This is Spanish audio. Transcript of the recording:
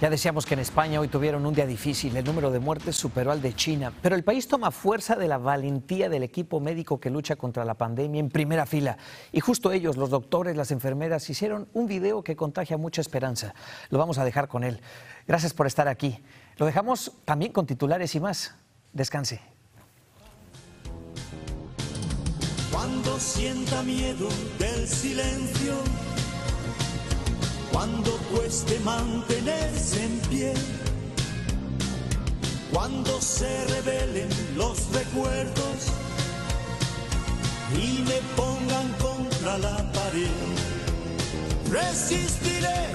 Ya decíamos que en España hoy tuvieron un día difícil, el número de muertes superó al de China, pero el país toma fuerza de la valentía del equipo médico que lucha contra la pandemia en primera fila. Y justo ellos, los doctores, las enfermeras, hicieron un video que contagia mucha esperanza. Lo vamos a dejar con él. Gracias por estar aquí. Lo dejamos también con titulares y más. Descanse. Cuando sienta miedo del silencio cuando cueste mantenerse cuando se revelen los recuerdos y me pongan contra la pared, resistiré.